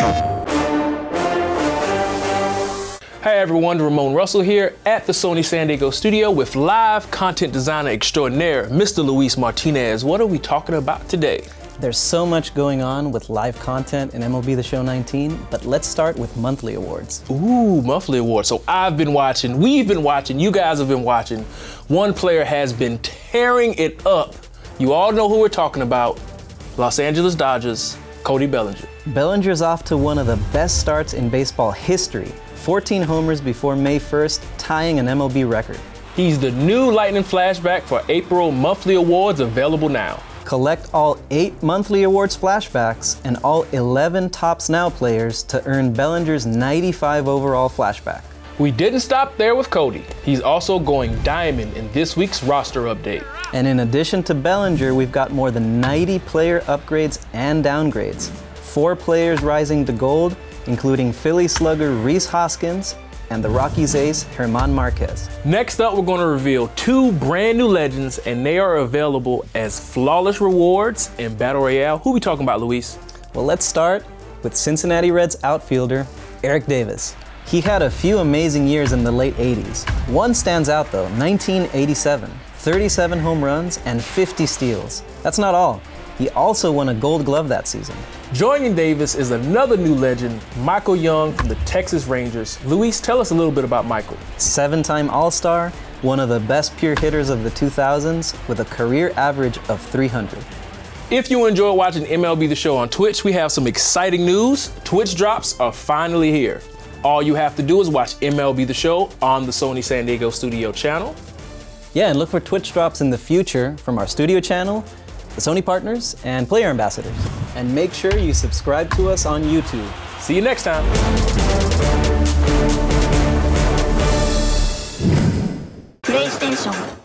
Hey everyone, Ramon Russell here at the Sony San Diego studio with live content designer extraordinaire, Mr. Luis Martinez. What are we talking about today? There's so much going on with live content in MLB The Show 19, but let's start with monthly awards. Ooh, monthly awards. So I've been watching, we've been watching, you guys have been watching. One player has been tearing it up. You all know who we're talking about Los Angeles Dodgers, Cody Bellinger. Bellinger's off to one of the best starts in baseball history 14 homers before May 1st, tying an MLB record. He's the new Lightning Flashback for April monthly awards available now. Collect all eight monthly awards flashbacks and all 11 Topps Now players to earn Bellinger's 95 overall flashback. We didn't stop there with Cody. He's also going diamond in this week's roster update. And in addition to Bellinger, we've got more than 90 player upgrades and downgrades. Four players rising to gold, including Philly slugger Rhys Hoskins, and the Rockies ace, Germán Márquez. Next up, we're going to reveal two brand new legends, and they are available as flawless rewards in Battle Royale. Who we talking about, Luis? Well, let's start with Cincinnati Reds outfielder Eric Davis. He had a few amazing years in the late 80s. One stands out though 1987, 37 home runs and 50 steals. That's not all. He also won a gold glove that season. Joining Davis is another new legend, Michael Young from the Texas Rangers. Luis, tell us a little bit about Michael. Seven time All Star, one of the best pure hitters of the 2000s, with a career average of 300. If you enjoy watching MLB The Show on Twitch, we have some exciting news. Twitch drops are finally here. All you have to do is watch MLB The Show on the Sony San Diego Studio channel. Yeah, and look for Twitch drops in the future from our studio channel, the Sony partners, and player ambassadors. And make sure you subscribe to us on YouTube. See you next time. PlayStation